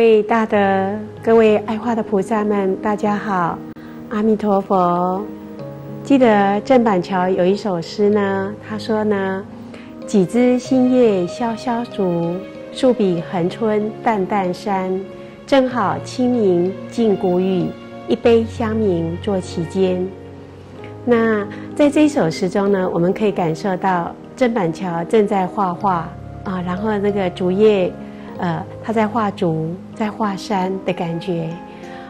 各位大德，各位爱花的菩萨们，大家好，阿弥陀佛。记得郑板桥有一首诗呢，他说呢：“几枝新叶萧萧竹，数笔横春淡淡山。正好清明尽谷雨，一杯香茗坐其间。”那在这一首诗中呢，我们可以感受到郑板桥正在画画啊，然后那个竹叶。呃，他在画竹，在画山的感觉，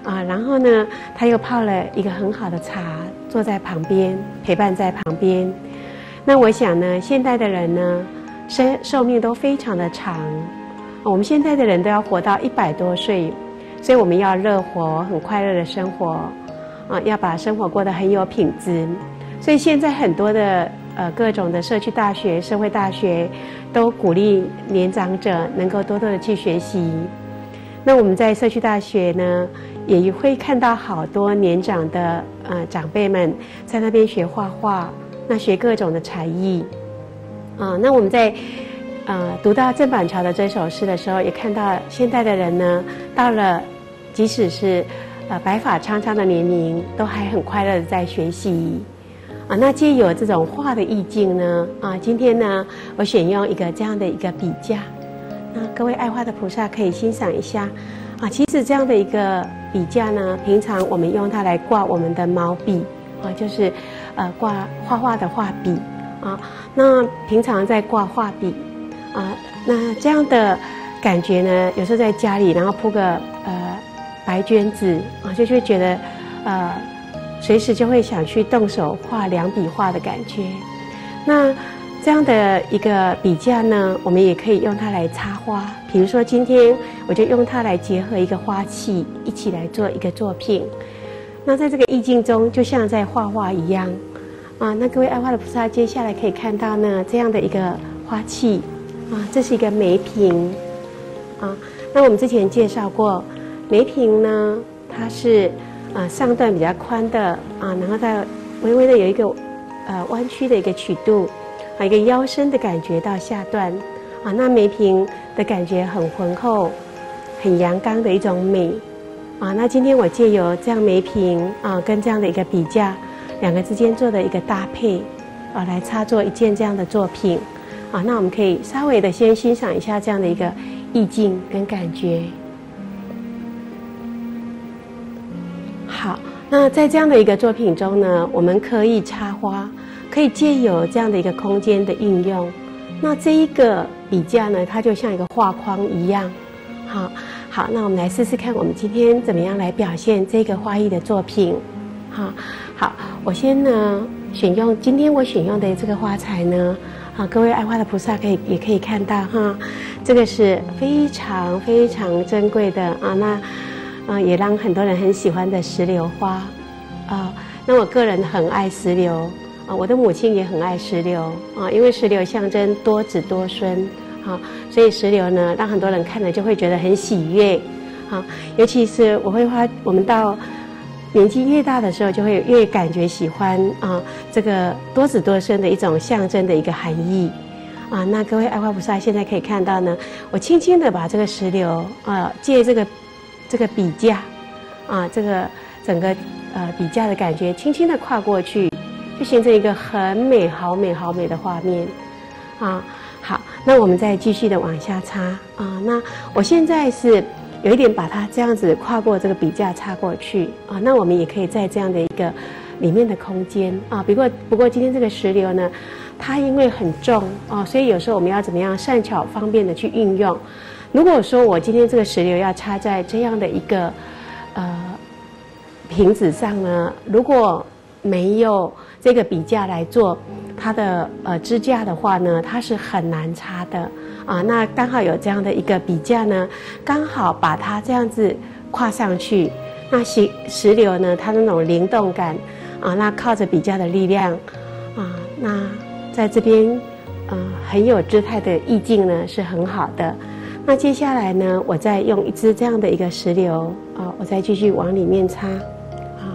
啊，然后呢，他又泡了一个很好的茶，坐在旁边，陪伴在旁边。那我想呢，现代的人呢，生寿命都非常的长，我们现在的人都要活到一百多岁，所以我们要乐活，很快乐的生活，啊，要把生活过得很有品质。所以现在很多的。呃，各种的社区大学、社会大学，都鼓励年长者能够多多的去学习。那我们在社区大学呢，也会看到好多年长的呃长辈们在那边学画画，那学各种的才艺。啊，那我们在呃读到郑板桥的这首诗的时候，也看到现代的人呢，到了即使是呃白发苍苍的年龄，都还很快乐的在学习。啊，那既有这种画的意境呢，啊，今天呢，我选用一个这样的一个笔架，那各位爱画的菩萨可以欣赏一下，啊，其实这样的一个笔架呢，平常我们用它来挂我们的毛笔，啊，就是，呃，挂画画的画笔，啊，那平常在挂画笔，啊，那这样的感觉呢，有时候在家里，然后铺个呃白绢纸，啊，就会觉得，呃。随时就会想去动手画两笔画的感觉。那这样的一个笔架呢，我们也可以用它来插花。比如说今天我就用它来结合一个花器，一起来做一个作品。那在这个意境中，就像在画画一样啊。那各位爱画的菩萨，接下来可以看到呢这样的一个花器啊，这是一个梅瓶啊。那我们之前介绍过，梅瓶呢，它是。啊，上段比较宽的啊，然后再微微的有一个呃弯曲的一个曲度，啊，一个腰身的感觉到下段啊，那梅瓶的感觉很浑厚，很阳刚的一种美啊。那今天我借由这样梅瓶啊，跟这样的一个笔架，两个之间做的一个搭配啊，来插作一件这样的作品啊。那我们可以稍微的先欣赏一下这样的一个意境跟感觉。那在这样的一个作品中呢，我们可以插花，可以借有这样的一个空间的应用。那这一个笔架呢，它就像一个画框一样。好，好，那我们来试试看，我们今天怎么样来表现这个花艺的作品。好，好，我先呢选用今天我选用的这个花材呢，啊，各位爱花的菩萨可以也可以看到哈，这个是非常非常珍贵的啊，那。啊，也让很多人很喜欢的石榴花，啊，那我个人很爱石榴，啊，我的母亲也很爱石榴，啊，因为石榴象征多子多孙，啊，所以石榴呢，让很多人看了就会觉得很喜悦，啊，尤其是我会花，我们到年纪越大的时候，就会越感觉喜欢啊，这个多子多孙的一种象征的一个含义，啊，那各位爱花菩萨现在可以看到呢，我轻轻的把这个石榴啊，借这个。这个笔架，啊，这个整个呃笔架的感觉，轻轻的跨过去，就形成一个很美、好美、好美的画面，啊，好，那我们再继续的往下插啊，那我现在是有一点把它这样子跨过这个笔架插过去啊，那我们也可以在这样的一个里面的空间啊。不过不过今天这个石榴呢，它因为很重啊，所以有时候我们要怎么样善巧方便的去运用。如果说我今天这个石榴要插在这样的一个呃瓶子上呢，如果没有这个笔架来做它的呃支架的话呢，它是很难插的啊。那刚好有这样的一个笔架呢，刚好把它这样子跨上去。那石石榴呢，它那种灵动感啊，那靠着笔架的力量啊，那在这边啊很有姿态的意境呢，是很好的。那接下来呢，我再用一支这样的一个石榴啊，我再继续往里面插，啊，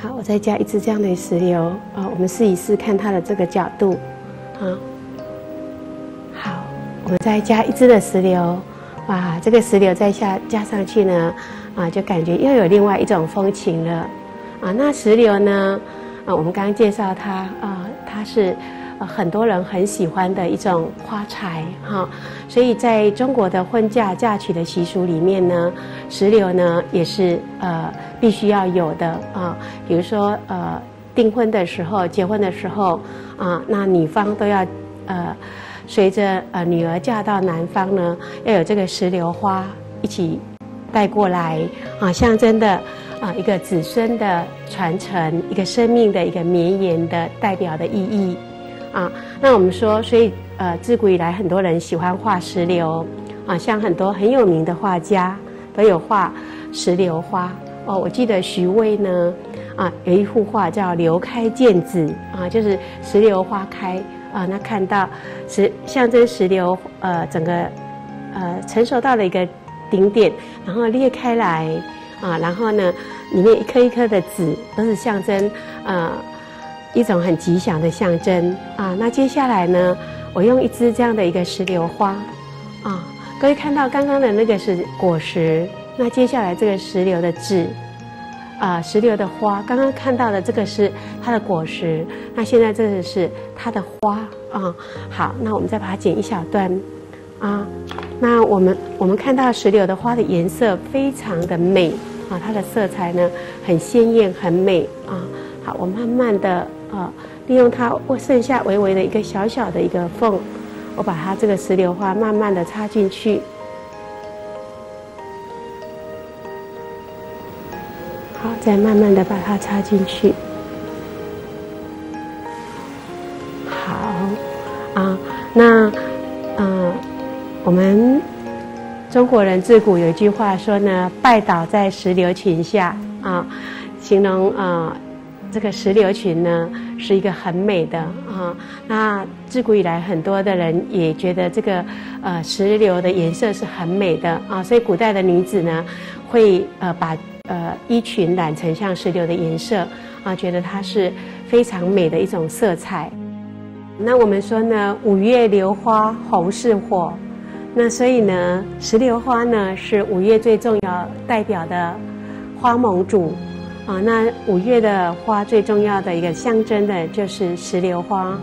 好，我再加一支这样的石榴啊，我们试一试看它的这个角度，啊，好，我们再加一支的石榴，哇，这个石榴再下加上去呢，啊，就感觉又有另外一种风情了，啊，那石榴呢，啊，我们刚刚介绍它啊，它是。很多人很喜欢的一种花材哈，所以在中国的婚嫁嫁娶的习俗里面呢，石榴呢也是呃必须要有的啊。比如说呃订婚的时候、结婚的时候啊，那女方都要呃随着呃女儿嫁到男方呢，要有这个石榴花一起带过来啊，象征的啊一个子孙的传承、一个生命的一个绵延的代表的意义。啊，那我们说，所以呃，自古以来很多人喜欢画石榴，啊，像很多很有名的画家都有画石榴花。哦，我记得徐渭呢，啊，有一幅画叫《榴开见子》，啊，就是石榴花开，啊，那看到石象征石榴，呃，整个呃成熟到了一个顶点，然后裂开来，啊，然后呢，里面一颗一颗的籽都是象征，呃。一种很吉祥的象征啊！那接下来呢，我用一支这样的一个石榴花啊，各位看到刚刚的那个是果实，那接下来这个石榴的籽啊，石榴的花，刚刚看到的这个是它的果实，那现在这个是它的花啊。好，那我们再把它剪一小段啊。那我们我们看到石榴的花的颜色非常的美啊，它的色彩呢很鲜艳，很美啊。我慢慢的。啊，利用它剩下微微的一个小小的一个缝，我把它这个石榴花慢慢的插进去。好，再慢慢的把它插进去。好，啊，那，嗯，我们中国人自古有一句话说呢，拜倒在石榴裙下啊，形容啊。这个石榴裙呢，是一个很美的啊。那自古以来，很多的人也觉得这个呃石榴的颜色是很美的啊。所以古代的女子呢，会呃把呃衣裙染成像石榴的颜色啊，觉得它是非常美的一种色彩。那我们说呢，五月榴花红似火，那所以呢，石榴花呢是五月最重要代表的花盟主。啊，那五月的花最重要的一个象征的就是石榴花，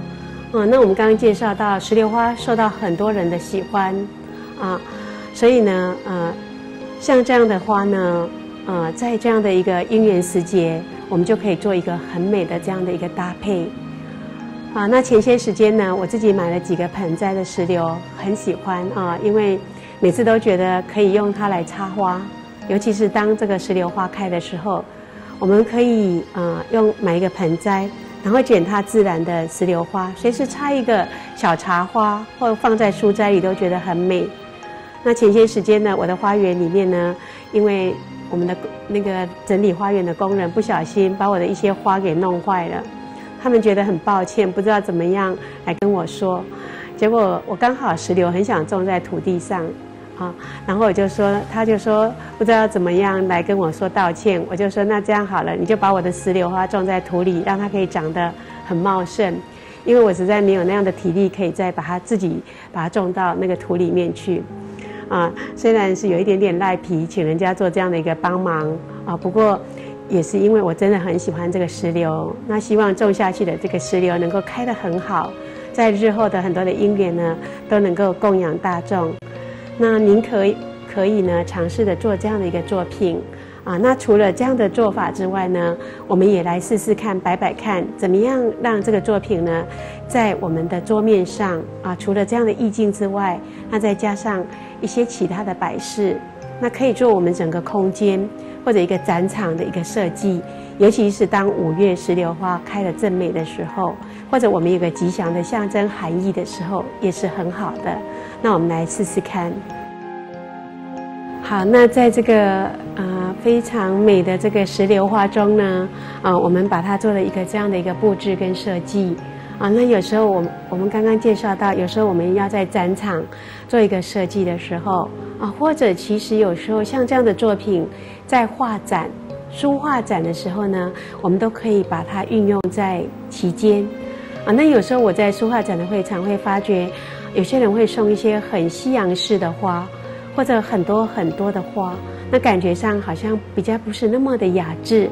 啊，那我们刚刚介绍到石榴花受到很多人的喜欢，啊，所以呢，呃，像这样的花呢，呃，在这样的一个姻缘时节，我们就可以做一个很美的这样的一个搭配，啊，那前些时间呢，我自己买了几个盆栽的石榴，很喜欢。啊，因为每次都觉得可以用它来插花，尤其是当这个石榴花开的时候。我们可以啊用买一个盆栽，然后剪它自然的石榴花，随时插一个小茶花，或放在书斋里都觉得很美。那前些时间呢，我的花园里面呢，因为我们的那个整理花园的工人不小心把我的一些花给弄坏了，他们觉得很抱歉，不知道怎么样来跟我说。结果我刚好石榴很想种在土地上。啊，然后我就说，他就说不知道怎么样来跟我说道歉。我就说那这样好了，你就把我的石榴花种在土里，让它可以长得很茂盛。因为我实在没有那样的体力，可以再把它自己把它种到那个土里面去。啊，虽然是有一点点赖皮，请人家做这样的一个帮忙啊，不过也是因为我真的很喜欢这个石榴，那希望种下去的这个石榴能够开得很好，在日后的很多的姻缘呢，都能够供养大众。那您可以可以呢尝试的做这样的一个作品，啊，那除了这样的做法之外呢，我们也来试试看，摆摆看，怎么样让这个作品呢，在我们的桌面上啊，除了这样的意境之外，那再加上一些其他的摆饰，那可以做我们整个空间或者一个展场的一个设计。尤其是当五月石榴花开得正美的时候，或者我们有个吉祥的象征含义的时候，也是很好的。那我们来试试看。好，那在这个啊非常美的这个石榴花中呢，啊，我们把它做了一个这样的一个布置跟设计啊。那有时候我我们刚刚介绍到，有时候我们要在展场做一个设计的时候啊，或者其实有时候像这样的作品在画展、书画展的时候呢，我们都可以把它运用在其间啊。那有时候我在书画展的会场会发觉，有些人会送一些很西洋式的花。或者很多很多的花，那感觉上好像比较不是那么的雅致，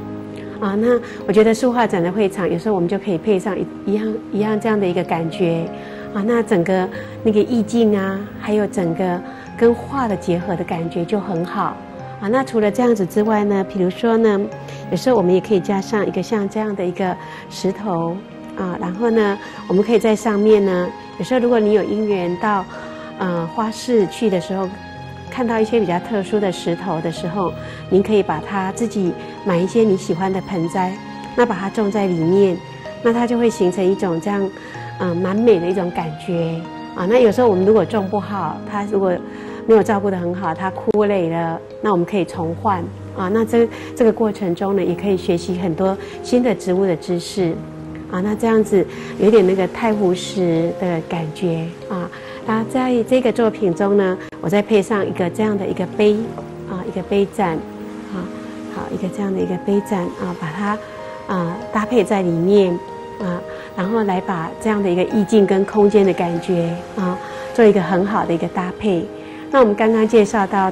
啊，那我觉得书画展的会场有时候我们就可以配上一一样一样这样的一个感觉，啊，那整个那个意境啊，还有整个跟画的结合的感觉就很好，啊，那除了这样子之外呢，比如说呢，有时候我们也可以加上一个像这样的一个石头，啊，然后呢，我们可以在上面呢，有时候如果你有因缘到，呃，花市去的时候。看到一些比较特殊的石头的时候，您可以把它自己买一些你喜欢的盆栽，那把它种在里面，那它就会形成一种这样，嗯，蛮美的一种感觉啊。那有时候我们如果种不好，它如果没有照顾得很好，它枯萎了，那我们可以重换啊。那这这个过程中呢，也可以学习很多新的植物的知识啊。那这样子有点那个太湖石的感觉啊。那在这个作品中呢，我再配上一个这样的一个杯，啊，一个杯盏，啊，好，一个这样的一个杯盏啊，把它啊搭配在里面啊，然后来把这样的一个意境跟空间的感觉啊，做一个很好的一个搭配。那我们刚刚介绍到，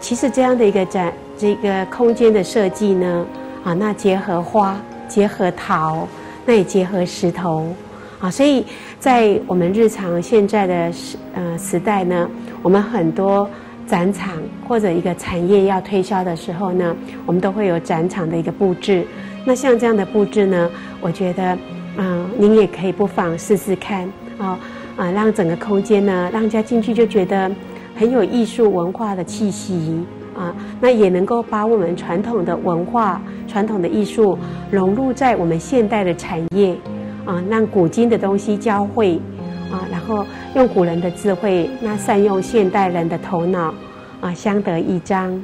其实这样的一个展，这个空间的设计呢，啊，那结合花，结合桃，那也结合石头。啊，所以在我们日常现在的时呃时代呢，我们很多展场或者一个产业要推销的时候呢，我们都会有展场的一个布置。那像这样的布置呢，我觉得，嗯，您也可以不妨试试看啊啊，让整个空间呢，让人家进去就觉得很有艺术文化的气息啊，那也能够把我们传统的文化、传统的艺术融入在我们现代的产业。啊，让古今的东西交汇，啊，然后用古人的智慧，那善用现代人的头脑，啊，相得益彰。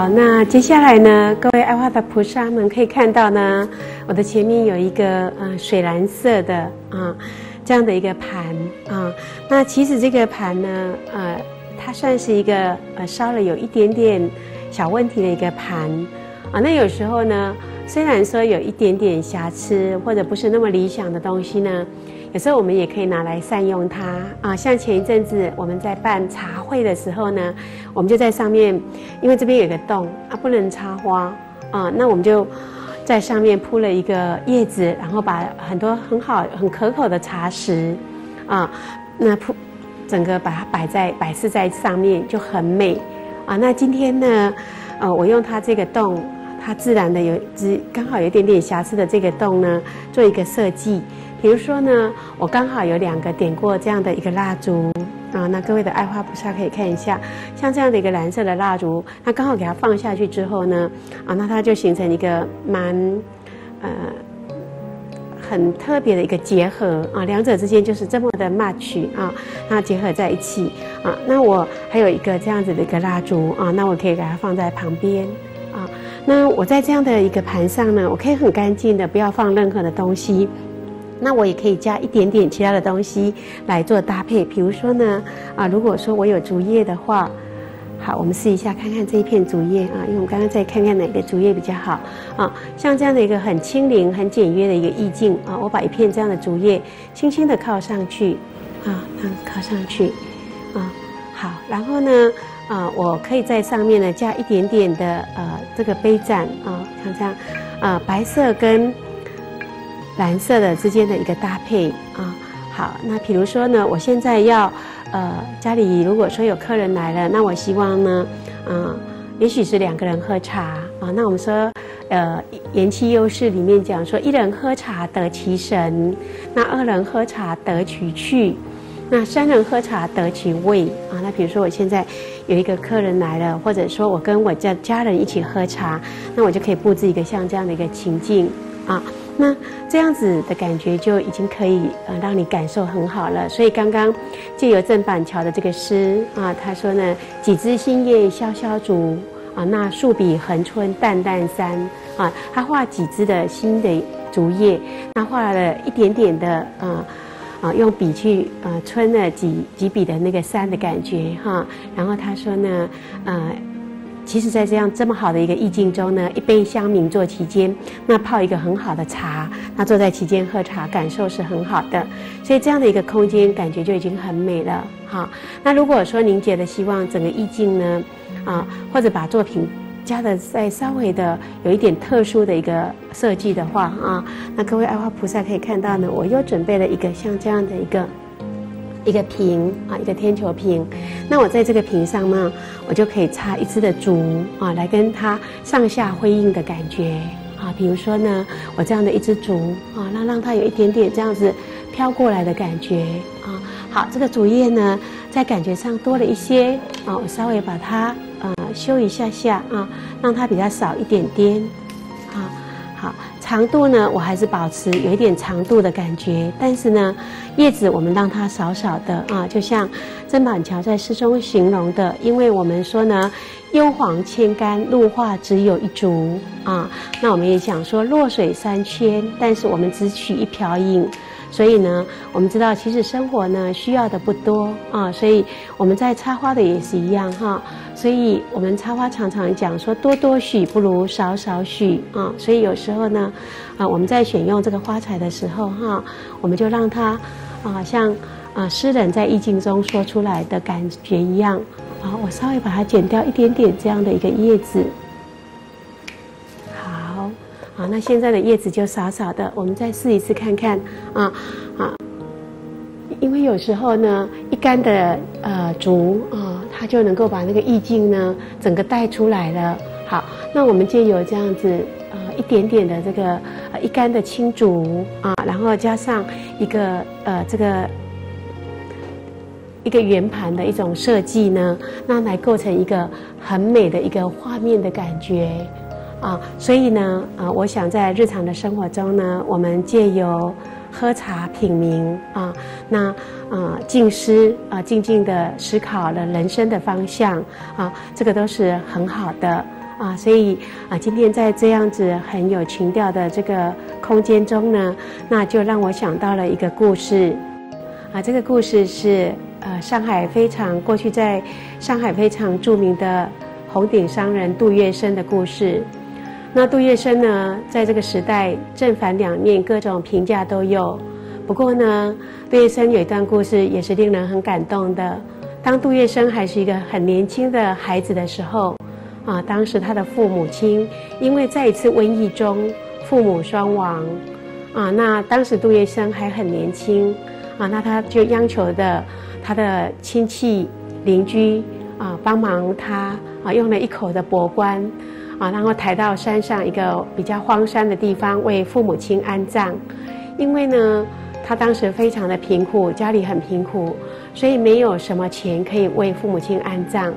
好，那接下来呢，各位爱花的菩萨们可以看到呢，我的前面有一个呃水蓝色的啊这样的一个盘啊。那其实这个盘呢，呃，它算是一个呃烧了有一点点小问题的一个盘啊。那有时候呢，虽然说有一点点瑕疵或者不是那么理想的东西呢。有时候我们也可以拿来善用它啊，像前一阵子我们在办茶会的时候呢，我们就在上面，因为这边有个洞啊，不能插花啊，那我们就在上面铺了一个叶子，然后把很多很好很可口的茶食啊，那铺整个把它摆在摆饰在上面就很美啊。那今天呢，呃，我用它这个洞，它自然的有只刚好有一点点瑕疵的这个洞呢，做一个设计。比如说呢，我刚好有两个点过这样的一个蜡烛啊，那各位的爱花菩萨可以看一下，像这样的一个蓝色的蜡烛，那刚好给它放下去之后呢，啊，那它就形成一个蛮呃很特别的一个结合啊，两者之间就是这么的 match 啊，那结合在一起啊，那我还有一个这样子的一个蜡烛啊，那我可以给它放在旁边啊，那我在这样的一个盘上呢，我可以很干净的，不要放任何的东西。那我也可以加一点点其他的东西来做搭配，比如说呢，啊，如果说我有竹叶的话，好，我们试一下看看这一片竹叶啊，因为我们刚刚再看看哪个竹叶比较好啊，像这样的一个很轻灵、很简约的一个意境啊，我把一片这样的竹叶轻轻的靠上去啊，嗯靠上去啊，好，然后呢，啊，我可以在上面呢加一点点的呃这个杯盏啊，像这样啊，白色跟。蓝色的之间的一个搭配啊，好，那比如说呢，我现在要，呃，家里如果说有客人来了，那我希望呢，嗯，也许是两个人喝茶啊，那我们说，呃，言气优势里面讲说，一人喝茶得其神，那二人喝茶得其趣，那三人喝茶得其味啊，那比如说我现在有一个客人来了，或者说我跟我家家人一起喝茶，那我就可以布置一个像这样的一个情境啊。那这样子的感觉就已经可以呃让你感受很好了。所以刚刚借由郑板桥的这个诗啊，他说呢：“几枝新叶萧萧竹啊，那数笔横春淡淡山啊。”他画几枝的新的竹叶，那画了一点点的啊啊，用笔去呃春了几几笔的那个山的感觉哈。然后他说呢，呃。其实，在这样这么好的一个意境中呢，一杯香茗坐其间，那泡一个很好的茶，那坐在其间喝茶，感受是很好的。所以，这样的一个空间感觉就已经很美了。哈，那如果说您觉得希望整个意境呢，啊，或者把作品加的再稍微的有一点特殊的一个设计的话，啊，那各位爱花菩萨可以看到呢，我又准备了一个像这样的一个。一个瓶啊，一个天球瓶，那我在这个瓶上呢，我就可以插一支的竹啊，来跟它上下辉映的感觉啊。比如说呢，我这样的一支竹啊，那让它有一点点这样子飘过来的感觉啊。好，这个竹叶呢，在感觉上多了一些啊，我稍微把它呃修一下下啊，让它比较少一点点。长度呢，我还是保持有一点长度的感觉，但是呢，叶子我们让它少少的啊，就像曾板桥在诗中形容的，因为我们说呢，幽篁千竿，露化只有一竹啊，那我们也想说落水三千，但是我们只取一瓢饮。所以呢，我们知道其实生活呢需要的不多啊，所以我们在插花的也是一样哈。所以我们插花常常讲说多多许不如少少许啊。所以有时候呢，啊我们在选用这个花材的时候哈，我们就让它啊像啊诗人在意境中说出来的感觉一样啊，我稍微把它剪掉一点点这样的一个叶子。好，那现在的叶子就少少的，我们再试一次看看啊啊！因为有时候呢，一竿的呃竹啊，它就能够把那个意境呢整个带出来了。好，那我们就有这样子呃一点点的这个一竿的青竹啊，然后加上一个呃这个一个圆盘的一种设计呢，那来构成一个很美的一个画面的感觉。啊，所以呢，啊，我想在日常的生活中呢，我们借由喝茶品茗啊，那啊静思啊，静静的思考了人生的方向啊，这个都是很好的啊。所以啊，今天在这样子很有情调的这个空间中呢，那就让我想到了一个故事啊。这个故事是呃，上海非常过去在上海非常著名的红顶商人杜月笙的故事。那杜月笙呢，在这个时代正反两面，各种评价都有。不过呢，杜月笙有一段故事也是令人很感动的。当杜月笙还是一个很年轻的孩子的时候，啊，当时他的父母亲因为在一次瘟疫中父母双亡，啊，那当时杜月笙还很年轻，啊，那他就央求的他的亲戚邻居啊帮忙他啊用了一口的帛棺啊，然后抬到山上一个比较荒山的地方为父母亲安葬，因为呢他当时非常的贫苦，家里很贫苦，所以没有什么钱可以为父母亲安葬。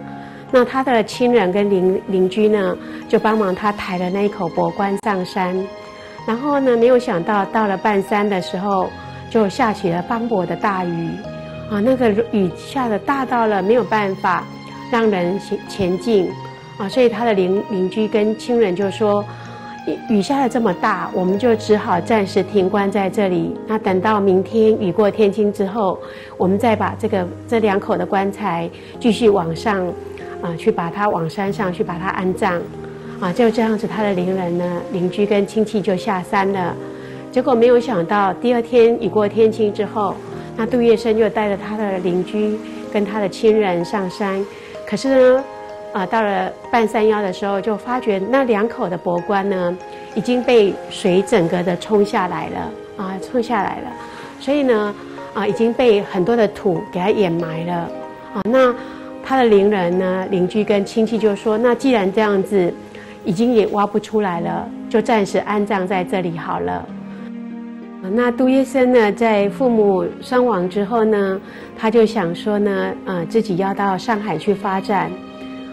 那他的亲人跟邻邻居呢，就帮忙他抬了那一口帛棺上山，然后呢，没有想到到了半山的时候，就下起了磅礴的大雨，啊，那个雨下的大到了没有办法让人前前进，啊，所以他的邻邻居跟亲人就说，雨下的这么大，我们就只好暂时停棺在这里，那等到明天雨过天晴之后，我们再把这个这两口的棺材继续往上。啊，去把它往山上去把它安葬，啊，就这样子，他的邻人呢，邻居跟亲戚就下山了。结果没有想到，第二天雨过天晴之后，那杜月笙就带着他的邻居跟他的亲人上山。可是呢，啊，到了半山腰的时候，就发觉那两口的博棺呢，已经被水整个的冲下来了，啊，冲下来了。所以呢，啊，已经被很多的土给它掩埋了，啊，那。他的邻人呢，邻居跟亲戚就说：“那既然这样子，已经也挖不出来了，就暂时安葬在这里好了。”那杜月笙呢，在父母伤亡之后呢，他就想说呢，呃，自己要到上海去发展。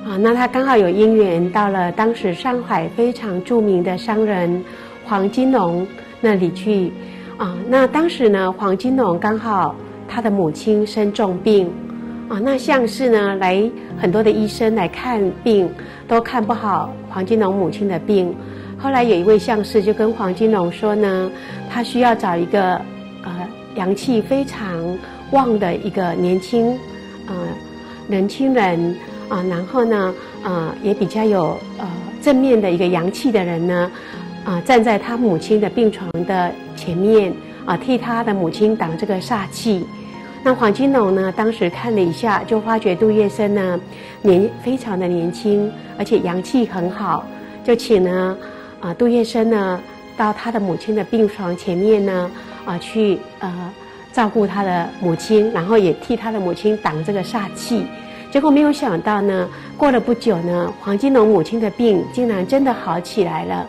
啊，那他刚好有姻缘到了当时上海非常著名的商人黄金龙那里去。啊，那当时呢，黄金龙刚好他的母亲生重病。啊，那相士呢来很多的医生来看病，都看不好黄金龙母亲的病。后来有一位相士就跟黄金龙说呢，他需要找一个呃阳气非常旺的一个年轻呃年轻人啊，然后呢呃也比较有呃正面的一个阳气的人呢啊，站在他母亲的病床的前面啊，替他的母亲挡这个煞气。那黄金龙呢？当时看了一下，就发觉杜月笙呢年非常的年轻，而且阳气很好，就请呢啊杜月笙呢到他的母亲的病床前面呢啊去呃照顾他的母亲，然后也替他的母亲挡这个煞气。结果没有想到呢，过了不久呢，黄金龙母亲的病竟然真的好起来了。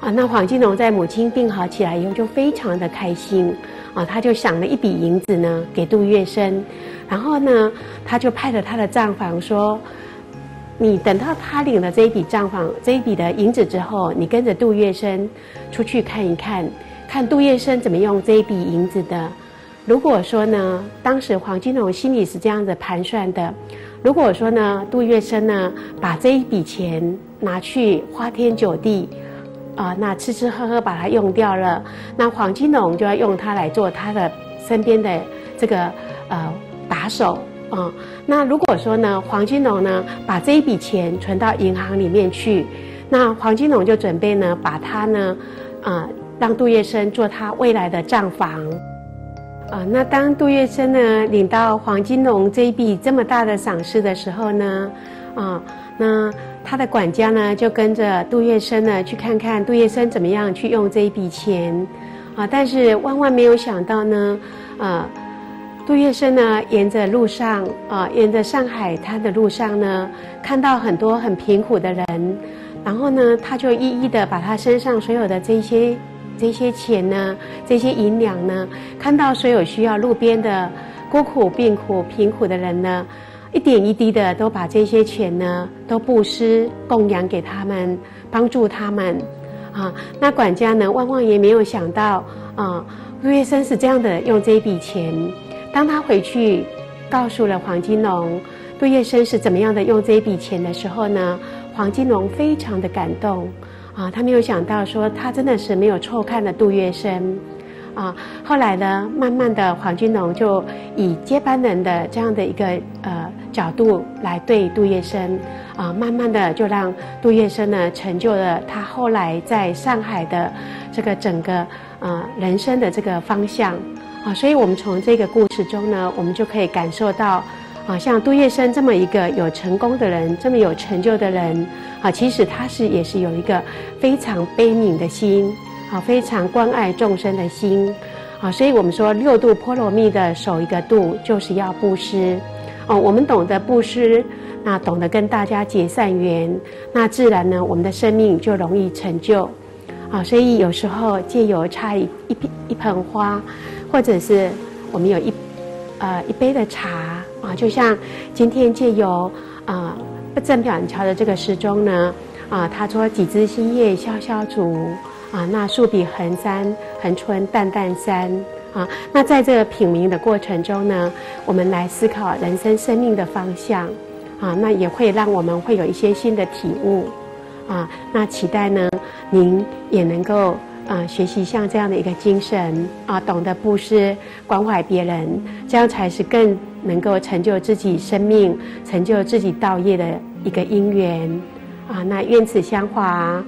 啊，那黄金龙在母亲病好起来以后，就非常的开心。啊，他就想了一笔银子呢，给杜月笙，然后呢，他就派了他的账房说：“你等到他领了这一笔账房这一笔的银子之后，你跟着杜月笙出去看一看，看杜月笙怎么用这一笔银子的。如果说呢，当时黄金龙心里是这样子盘算的，如果说呢，杜月笙呢把这一笔钱拿去花天酒地。”啊，那吃吃喝喝把它用掉了，那黄金龙就要用它来做他的身边的这个呃打手啊。那如果说呢，黄金龙呢把这一笔钱存到银行里面去，那黄金龙就准备呢把它呢啊让杜月笙做他未来的账房啊。那当杜月笙呢领到黄金龙这一笔这么大的赏识的时候呢啊那。他的管家呢，就跟着杜月笙呢去看看杜月笙怎么样去用这一笔钱，啊，但是万万没有想到呢，啊，杜月笙呢沿着路上啊，沿着上海滩的路上呢，看到很多很贫苦的人，然后呢，他就一一的把他身上所有的这些这些钱呢，这些银两呢，看到所有需要路边的孤苦病苦贫苦的人呢。一点一滴的都把这些钱呢，都布施供养给他们，帮助他们，啊，那管家呢，万万也没有想到啊，杜月笙是这样的用这笔钱。当他回去告诉了黄金龙，杜月笙是怎么样的用这笔钱的时候呢，黄金龙非常的感动，啊，他没有想到说他真的是没有错看了杜月笙。啊，后来呢，慢慢的，黄金龙就以接班人的这样的一个呃角度来对杜月笙，啊，慢慢的就让杜月笙呢成就了他后来在上海的这个整个呃人生的这个方向，啊，所以我们从这个故事中呢，我们就可以感受到，啊，像杜月笙这么一个有成功的人，这么有成就的人，啊，其实他是也是有一个非常悲悯的心。啊，非常关爱众生的心，啊，所以我们说六度波罗蜜的首一个度就是要布施，哦，我们懂得布施，那懂得跟大家结善缘，那自然呢，我们的生命就容易成就。啊，所以有时候借由插一一一盆花，或者是我们有一呃一杯的茶啊，就像今天借由啊正板桥的这个时钟呢，啊，他说几枝新叶萧萧竹啊，那树比横山横春淡淡山。啊，那在这个品茗的过程中呢，我们来思考人生生命的方向，啊，那也会让我们会有一些新的体悟，啊，那期待呢，您也能够啊学习像这样的一个精神，啊，懂得布施关怀别人，这样才是更能够成就自己生命、成就自己道业的一个因缘，啊，那愿此香华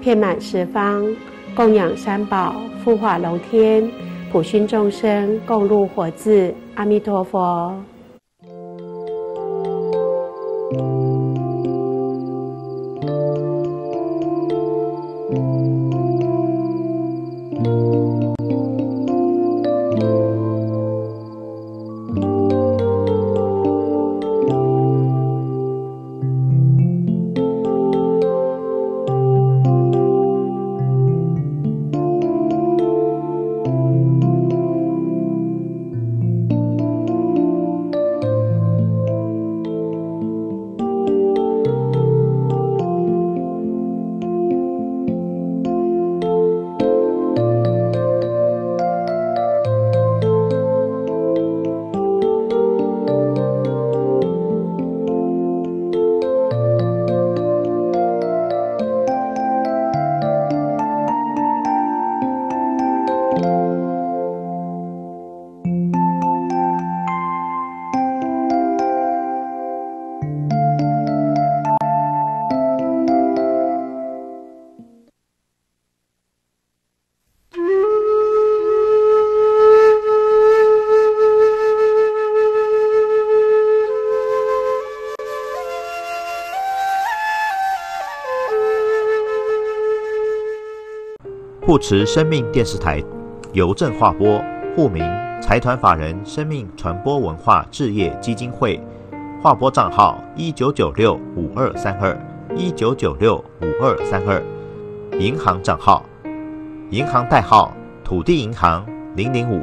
遍满十方，供养三宝，护化龙天。普熏众生，共入火字。阿弥陀佛。护持生命电视台邮政划拨户名财团法人生命传播文化置业基金会，划拨账号一九九六五二三二一九九六五二三二，银行账号银行代号土地银行零零五，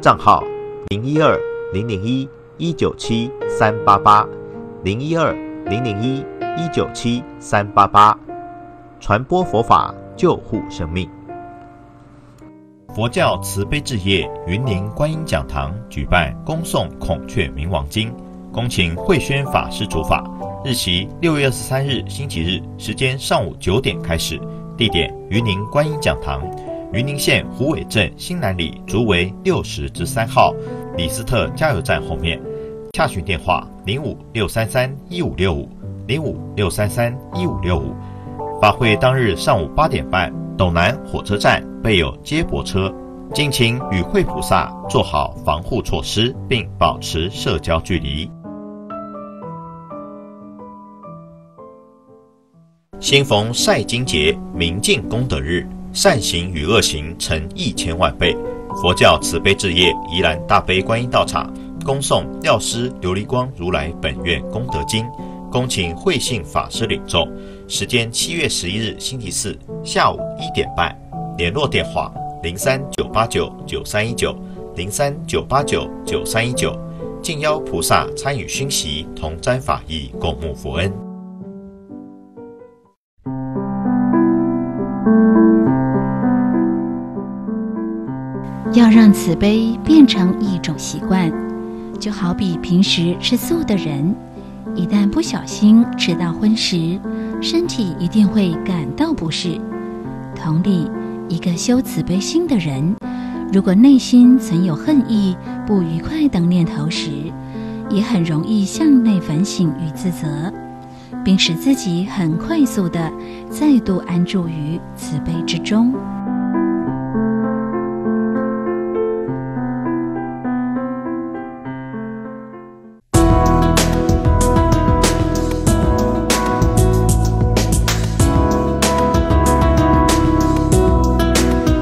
账号零一二零零一一九七三八八零一二零零一一九七三八八，传播佛法救护生命。佛教慈悲置业云林观音讲堂举办恭诵《孔雀明王经》，恭请慧宣法师主法。日期六月二十三日星期日，时间上午九点开始，地点云林观音讲堂，云林县虎尾镇新南里竹围六十之三号李斯特加油站后面。洽询电话：零五六三三一五六五零五六三三一五六五。法会当日上午八点半。斗南火车站备有接驳车，敬请与会菩萨做好防护措施，并保持社交距离。新逢晒金节，明净功德日，善行与恶行成一千万倍。佛教慈悲置业宜兰大悲观音道场恭送药师琉璃光如来本愿功德经，恭请慧信法师领众。时间七月十一日星期四下午一点半，联络电话零三九八九九三一九零三九八九九三一九，敬邀菩萨参与熏习，同沾法益，共沐佛恩。要让慈悲变成一种习惯，就好比平时吃素的人，一旦不小心吃到荤食。身体一定会感到不适。同理，一个修慈悲心的人，如果内心存有恨意、不愉快等念头时，也很容易向内反省与自责，并使自己很快速的再度安住于慈悲之中。